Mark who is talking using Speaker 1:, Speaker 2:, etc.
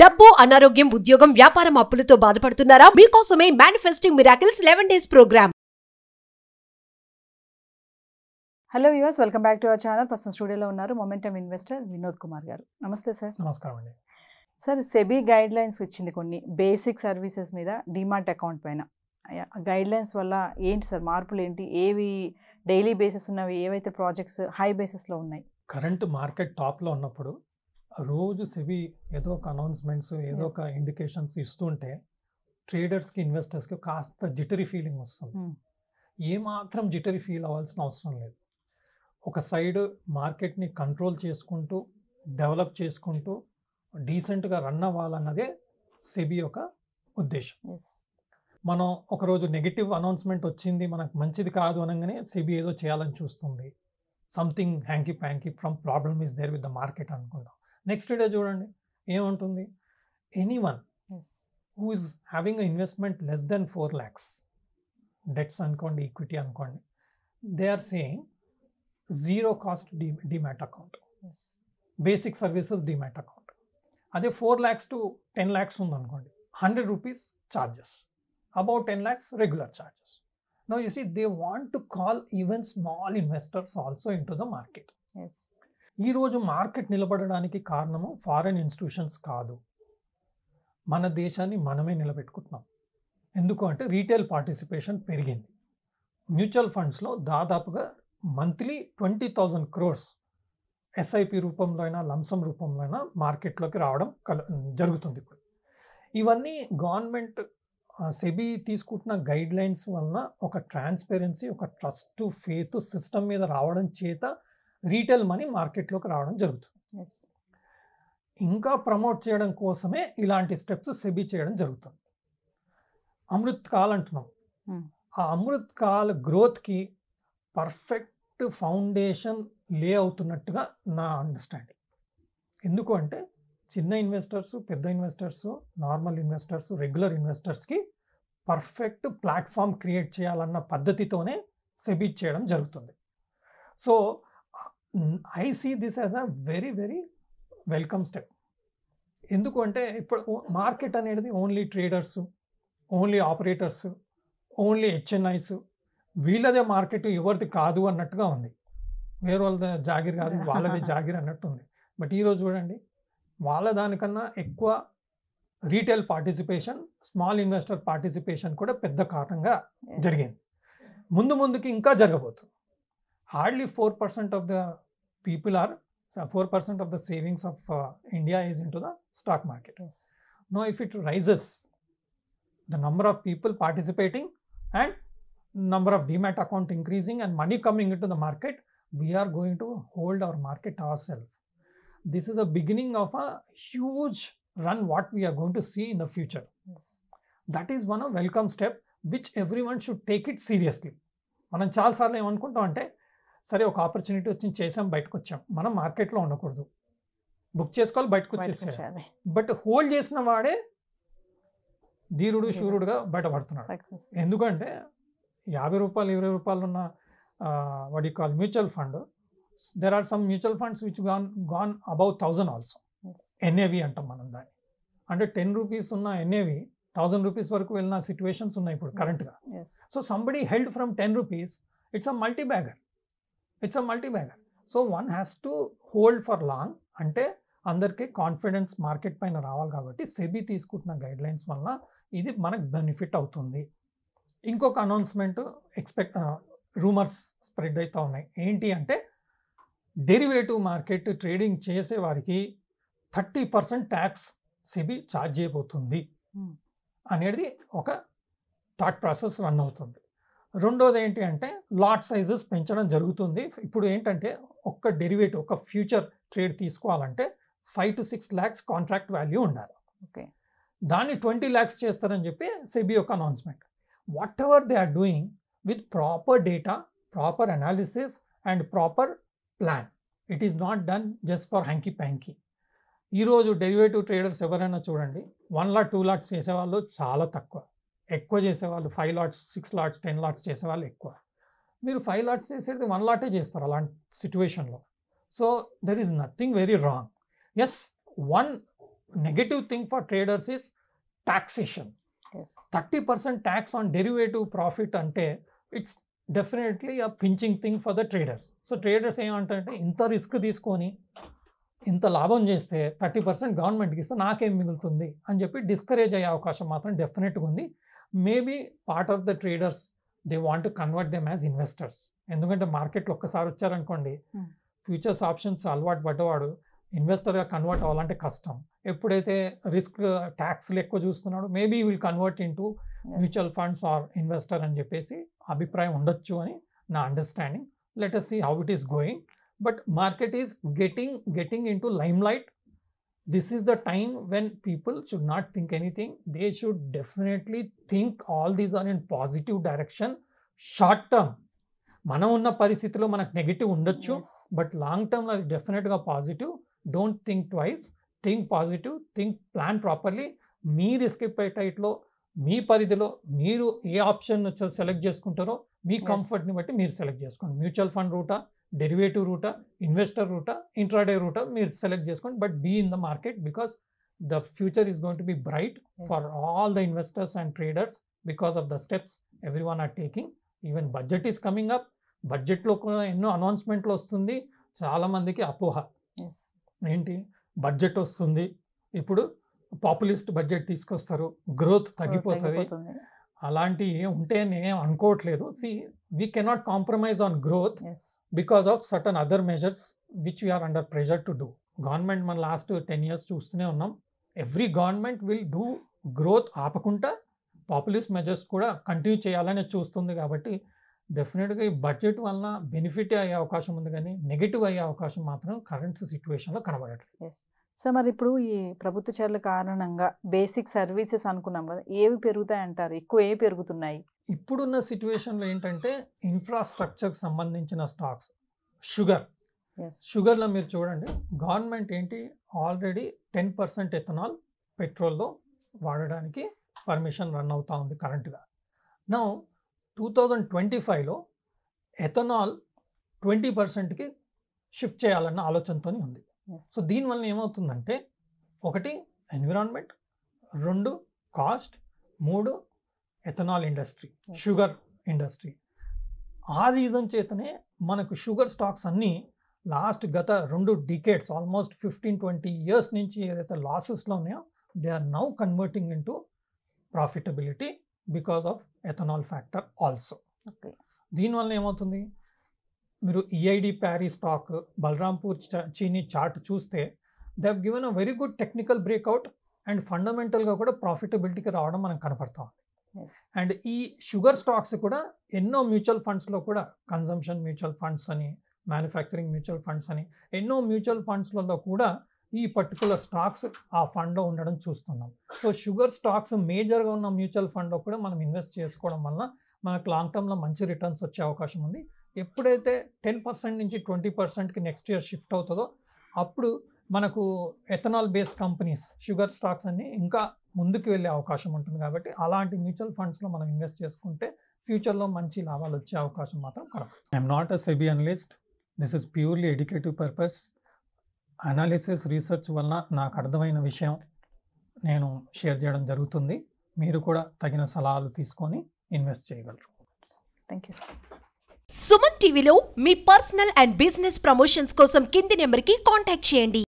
Speaker 1: డబ్బు అనారోగ్యం ఉద్యోగం వ్యాపారం అప్పులతో బాధపడుతున్నారా? మీకోసమే manifesting miracles eleven days programme
Speaker 2: hello viewers welcome back to our channel ప్రస్తుతం స్టూడియోలో ఉన్నారు మొమెంటమ్ ఇన్వెస్టర్ వినోద్ కుమార్ గారు. నమస్తే సార్
Speaker 3: నమస్కారం అండి.
Speaker 2: సార్ సెబీ గైడ్ లైన్స్ వచ్చింది కొన్ని. బేసిక్ సర్వీసెస్ మీద డిమార్ట్ అకౌంట్ పైన. గైడ్ లైన్స్ వల్ల ఏంటి సార్ మార్పులు ఏంటి? ఏవి డైలీ బేసిస్ ఉన్నవి? ఏవైతే ప్రాజెక్ట్స్ హై బేసిస్లో ఉన్నాయి?
Speaker 3: కరెంట్ మార్కెట్ టాప్లో ఉన్నప్పుడు రోజు సెబీ ఏదో ఒక అనౌన్స్మెంట్స్ ఏదో ఒక. ఇండికేషన్స్ ఇస్తుంటే ట్రేడర్స్కి ఇన్వెస్టర్స్కి కాస్త జిటరీ ఫీలింగ్ వస్తుంది.
Speaker 2: Hmm.
Speaker 3: ఏమాత్రం జిటరీ ఫీల్ అవ్వాల్సిన అవసరం లేదు. ఒక సైడ్ మార్కెట్ని కంట్రోల్ చేసుకుంటూ డెవలప్ చేసుకుంటూ డీసెంట్గా రన్ అవ్వాలన్నదే సెబీ యొక్క ఉద్దేశం. మనం ఒకరోజు నెగిటివ్ అనౌన్స్మెంట్ వచ్చింది మనకు మంచిది కాదు అనగానే సెబీ ఏదో చేయాలని చూస్తుంది. Something hanky panky from problem is there with the market అనుకుంటాం నెక్స్ట్ డే చూడండి ఏముంటుంది?
Speaker 2: Anyone
Speaker 3: who is having investment less than four lakhs debts అనుకోండి ఈక్విటీ అనుకోండి they are saying zero cost D demat
Speaker 2: account
Speaker 3: basic services demat account అదే four lakhs to ten lakhs ఉందనుకోండి hundred rupees charges about ten lakhs regular charges no you see they want to call even small investors also into the
Speaker 2: market
Speaker 3: ఈరోజు market నిలబడడానికి కారణము foreign institutions కాదు. మన దేశాన్ని మనమే నిలబెట్టుకుంటున్నాం. ఎందుకు అంటే రీటైల్ పార్టిసిపేషన్ పెరిగింది. మ్యూచువల్ ఫండ్స్లో దాదాపుగా monthly twenty thousand crores SIP రూపంలో అయినా లంసం రూపంలో అయినా మార్కెట్లోకి రావడం కల జరుగుతుంది ఇప్పుడు. ఇవన్నీ గవర్నమెంట్ సెబీ తీసుకుంటున్న గైడ్ లైన్స్ వలన ఒక ట్రాన్స్పరెన్సీ ఒక ట్రస్ట్ ఫేత్ సిస్టమ్ మీద రావడం చేత రీటైల్ మనీ మార్కెట్లోకి రావడం జరుగుతుంది. ఇంకా ప్రమోట్ చేయడం కోసమే ఇలాంటి స్టెప్స్ సెబీ చేయడం జరుగుతుంది. అమృత్ కాల్ అంటున్నాం. ఆ అమృత్ కాల్ గ్రోత్కి పర్ఫెక్ట్ ఫౌండేషన్ లే అవుతున్నట్టుగా నా అండర్స్టాండింగ్. ఎందుకు అంటే చిన్న ఇన్వెస్టర్స్ పెద్ద ఇన్వెస్టర్స్ నార్మల్ ఇన్వెస్టర్స్ రెగ్యులర్ ఇన్వెస్టర్స్కి పర్ఫెక్ట్ ప్లాట్ఫామ్ క్రియేట్ చేయాలన్న పద్ధతితోనే సెబీ చేయడం జరుగుతుంది. So I see this as a very very welcome step ఎందుకు అంటే ఇప్పుడు మార్కెట్ అనేది only traders only operators only HNIs వీళ్ళదే market ఎవరిది కాదు అన్నట్టుగా ఉంది. వేరే వాళ్ళది జాగిర్ కాదు వాళ్ళదే జాగిర్ అన్నట్టు ఉంది. బట్ ఈరోజు చూడండి వాళ్ళ దానికన్నా ఎక్కువ retail participation small investor participation కూడా పెద్ద కారణంగా జరిగింది. ముందు ముందుకి ఇంకా జరగబోతుంది. Hardly four percent of the people are four percent of the savings of India is into the stock market
Speaker 2: as
Speaker 3: no if it rises the number of people participating and number of demat account increasing and money coming into the market we are going to hold our market ourselves this is a beginning of a huge run what we are going to see in the future
Speaker 2: as
Speaker 3: that is one of welcome step which everyone should take it seriously మనం చాలాసార్లు ఏమనుకుంటాం అంటే సరే ఒక opportunity వచ్చి చేసాం బయటకు వచ్చాం మనం మార్కెట్లో ఉండకూడదు. బుక్ చేసుకోవాలి బయటకు వచ్చేసేయాలి బట్ హోల్డ్ చేసిన వాడే ధీరుడు శూరుడుగా బయటపడుతున్నాడు. ఎందుకంటే యాభై రూపాయలు ఇరవై రూపాయలు ఉన్న వడి call mutual fund there are some mutual funds which gone gone above thousand
Speaker 2: also
Speaker 3: NAV అంటాం మనం దాన్ని. అంటే టెన్ రూపీస్ ఉన్న ఎన్ఏవి థౌజండ్ రూపీస్ వరకు వెళ్ళిన సిచ్యువేషన్స్ ఉన్నాయి ఇప్పుడు కరెంట్గా so somebody held from ten rupees it's a multi bagger it's a multi bagger so one has to hold for long అంటే అందరికీ కాన్ఫిడెన్స్ మార్కెట్ పైన రావాలి కాబట్టి సెబీ తీసుకుంటున్న గైడ్ లైన్స్ వల్ల ఇది మనకు బెనిఫిట్ అవుతుంది. ఇంకొక అనౌన్స్మెంట్ ఎక్స్పెక్ట్ రూమర్స్ స్ప్రెడ్ అవుతూ ఉన్నాయి. ఏంటి అంటే డెరివేటివ్ మార్కెట్ ట్రేడింగ్ చేసే వారికి thirty percent tax SEBI charge చేయబోతుంది
Speaker 2: Hmm.
Speaker 3: అనేది ఒక థాట్ ప్రాసెస్ రన్ అవుతుంది. రెండోది ఏంటి అంటే లాట్ సైజెస్ పెంచడం జరుగుతుంది. ఇప్పుడు ఏంటంటే ఒక్క డెరివేటివ్ ఒక ఫ్యూచర్ ట్రేడ్ తీసుకోవాలంటే five to six lakhs contract value ఉండాలి.
Speaker 2: ఓకే.
Speaker 3: దాన్ని ట్వంటీ ల్యాక్స్ చేస్తారని చెప్పి సెబీ యొక్క announcement. Whatever they are doing with proper data proper analysis and proper plan. It is not done just for hanky panky. ఈరోజు derivative traders ఎవరైనా చూడండి one lot two LADS చేసేవాళ్ళు చాలా తక్కువ. ఎక్కువ చేసేవాళ్ళు. Five lots six lots ten lots చేసేవాళ్ళు ఎక్కువ. మీరు ఫైవ్ లాట్స్ చేసేది వన్ లాటే చేస్తారు అలాంటి సిచ్యువేషన్లో so there is nothing very wrong as one negative thing for traders is taxation
Speaker 2: as
Speaker 3: thirty percent tax on derivative profit అంటే it's definitely a pinching thing for the traders so traders ఏమంటారంటే ఇంత risk తీసుకొని ఇంత లాభం చేస్తే thirty percent గవర్నమెంట్కి ఇస్తే నాకేం మిగులుతుంది? అని చెప్పి డిస్కరేజ్ అయ్యే అవకాశం మాత్రం డెఫినెట్గా ఉంది. Maybe part of the traders they want to convert them as investors ఎందుకంటే మార్కెట్లో ఒక్కసారి వచ్చారనుకోండి
Speaker 2: Hmm.
Speaker 3: ఫ్యూచర్స్ ఆప్షన్స్ అలవాటు పడ్డవాడు ఇన్వెస్టర్గా కన్వర్ట్ అవ్వాలంటే కష్టం. ఎప్పుడైతే రిస్క్ ట్యాక్స్లు ఎక్కువ చూస్తున్నాడో maybe will convert in mutual funds or investor అని చెప్పేసి అభిప్రాయం ఉండొచ్చు అని నా understanding let us see how it is going but market is getting getting into limelight this is the time when people should not think anything they should definitely think all these are in positive direction short term మనం ఉన్న పరిస్థితిలో మనకు negative ఉండొచ్చు but long టర్మ్లో అది డెఫినెట్గా positive don't think twice think positive think plan properly me risk ఎప్పటైట్లో మీ పరిధిలో మీరు ఏ ఆప్షన్ సెలెక్ట్ చేసుకుంటారో మీ. కంఫర్ట్ని బట్టి మీరు సెలెక్ట్ చేసుకోండి. మ్యూచువల్ ఫండ్ రూటా డెరివేటివ్ రూటా ఇన్వెస్టర్ రూటా ఇంట్రాడే రూటా మీరు సెలెక్ట్ చేసుకోండి. But be in the market because the future is going to be bright for all the investors and traders because of the steps everyone are taking even budget is coming up బడ్జెట్లో కూడా ఎన్నో అనౌన్స్మెంట్లు వస్తుంది. చాలామందికి అపోహ. ఏంటి? Budget వస్తుంది. ఇప్పుడు populist budget తీసుకొస్తారు. గ్రోత్ తగ్గిపోతుంది. అలాంటివి ఉంటే నేనేం అనుకోవట్లేదు. See we cannot compromise on growth because of certain other measures which we are under pressure to do government మన లాస్ట్ టెన్ ఇయర్స్ చూస్తూనే ఉన్నాం. Every government will do growth ఆపకుండా పాపులిస్ట్ మెజర్స్ కూడా కంటిన్యూ చేయాలని చూస్తుంది కాబట్టి డెఫినెట్గా ఈ బడ్జెట్ వలన బెనిఫిట్ అయ్యే అవకాశం ఉంది కానీ నెగిటివ్ అయ్యే అవకాశం మాత్రం కరెంట్ సిచ్యువేషన్లో కనబడట్లేదు.
Speaker 2: సో మరి ఇప్పుడు ఈ ప్రభుత్వ చర్యల కారణంగా బేసిక్ సర్వీసెస్ అనుకున్నాం కదా ఏవి పెరుగుతాయి అంటారు ఎక్కువ ఏ పెరుగుతున్నాయి?
Speaker 3: ఇప్పుడున్న సిచ్యువేషన్లో ఏంటంటే ఇన్ఫ్రాస్ట్రక్చర్కి సంబంధించిన స్టాక్స్. షుగర్. షుగర్లో మీరు చూడండి గవర్నమెంట్ ఏంటి ఆల్రెడీ టెన్ పర్సెంట్ ఎథనాల్ పెట్రోల్లో వాడడానికి పర్మిషన్ రన్ అవుతా ఉంది కరెంట్గా. నా టూ థౌజండ్ ట్వంటీ ఫైవ్లో ఎథనాల్ ట్వంటీ పర్సెంట్కి షిఫ్ట్ చేయాలన్న ఆలోచనతో ఉంది. సో దీనివల్ల ఏమవుతుందంటే ఒకటి ఎన్విరాన్మెంట్. రెండు కాస్ట్. మూడు ఎథనాల్ ఇండస్ట్రీ. Sugar industry. ఆ రీజన్ చేతనే మనకు షుగర్ స్టాక్స్ అన్నీ లాస్ట్ గత రెండు decades almost fifteen twenty years నుంచి ఏదైతే లాసెస్లో ఉన్నాయో they are now converting into profitability because of ethanol factor also.
Speaker 2: Okay.
Speaker 3: దీనివల్ల ఏమవుతుంది? మీరు ఈఐడి ప్యారీ స్టాక్ బలరాంపూర్ చీనీ చార్ట్ చూస్తే they given a very good technical breakout and ఫండమెంటల్గా కూడా ప్రాఫిటబిలిటీకి రావడం మనం కనపడతాం
Speaker 2: ఎస్
Speaker 3: అండ్ ఈ షుగర్ స్టాక్స్ కూడా ఎన్నో మ్యూచువల్ ఫండ్స్లో కూడా కన్జంప్షన్ మ్యూచువల్ ఫండ్స్ అని మ్యానుఫ్యాక్చరింగ్ మ్యూచువల్ ఫండ్స్ అని ఎన్నో మ్యూచువల్ ఫండ్స్లలో కూడా ఈ పర్టికులర్ స్టాక్స్ ఆ ఫండ్లో ఉండడం చూస్తున్నాం. సో షుగర్ స్టాక్స్ మేజర్గా ఉన్న మ్యూచువల్ ఫండ్లో కూడా మనం ఇన్వెస్ట్ చేసుకోవడం వల్ల మనకు లాంగ్ టర్మ్లో మంచి రిటర్న్స్ వచ్చే అవకాశం ఉంది. ఎప్పుడైతే టెన్ పర్సెంట్ నుంచి ట్వంటీ పర్సెంట్కి నెక్స్ట్ ఇయర్ షిఫ్ట్ అవుతుందో అప్పుడు మనకు ethanol based companies sugar stocks అన్ని ఇంకా ముందుకు వెళ్ళే అవకాశం ఉంటుంది కాబట్టి అలాంటి మ్యూచువల్ ఫండ్స్లో మనం ఇన్వెస్ట్ చేసుకుంటే ఫ్యూచర్లో మంచి లాభాలు వచ్చే అవకాశం మాత్రం కనబడుతుంది I'm not a SEBI analyst. This is purely educative purpose. Analysis research వలన నాకు అర్థమైన విషయం నేను షేర్ చేయడం జరుగుతుంది. మీరు కూడా తగిన సలహాలు తీసుకొని ఇన్వెస్ట్ చేయగలరు.
Speaker 2: థ్యాంక్ యూ సార్
Speaker 1: సుమన్ టీవీలో మీ పర్సనల్ అండ్ బిజినెస్ ప్రమోషన్స్ కోసం కింది నెంబర్కి కాంటాక్ట్ చేయండి.